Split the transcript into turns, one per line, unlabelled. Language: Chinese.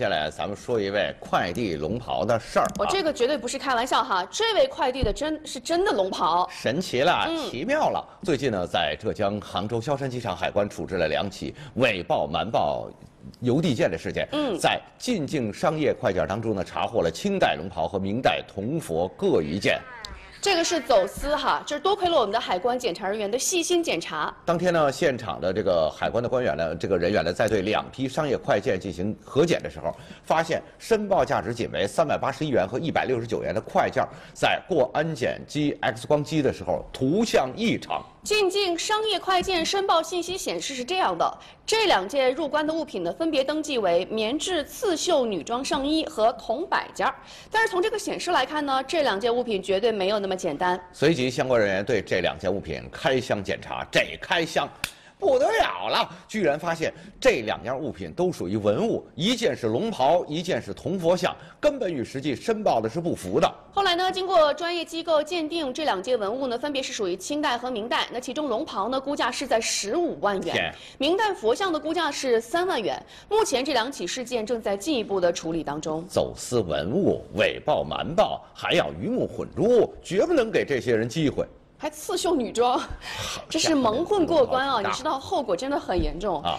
接下来咱们说一位快递龙袍的事儿、啊。
我这个绝对不是开玩笑哈，这位快递的真是真的龙袍，
神奇了，奇妙了。最近呢，在浙江杭州萧山机场海关处置了两起伪报瞒报。邮递件的事件，嗯，在进境商业快件当中呢，查获了清代龙袍和明代铜佛各一件。
这个是走私哈，就是多亏了我们的海关检查人员的细心检查。
当天呢，现场的这个海关的官员呢，这个人员呢，在对两批商业快件进行核检的时候，发现申报价值仅为三百八十一元和一百六十九元的快件，在过安检机 X 光机的时候，图像异常。
进境商业快件申报信息显示是这样的：这两件入关的物品呢，分别登记为棉质刺绣女装上衣和铜摆件。但是从这个显示来看呢，这两件物品绝对没有那么简单。
随即，相关人员对这两件物品开箱检查，这开箱。不得了了！居然发现这两样物品都属于文物，一件是龙袍，一件是铜佛像，根本与实际申报的是不符的。
后来呢，经过专业机构鉴定，这两件文物呢，分别是属于清代和明代。那其中龙袍呢，估价是在十五万元；明代佛像的估价是三万元。目前这两起事件正在进一步的处理当中。
走私文物、伪报瞒报，还要鱼目混珠，绝不能给这些人机会。
还刺绣女装，这是蒙混过关啊！你知道后果真的很严重啊。